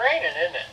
raining, isn't it?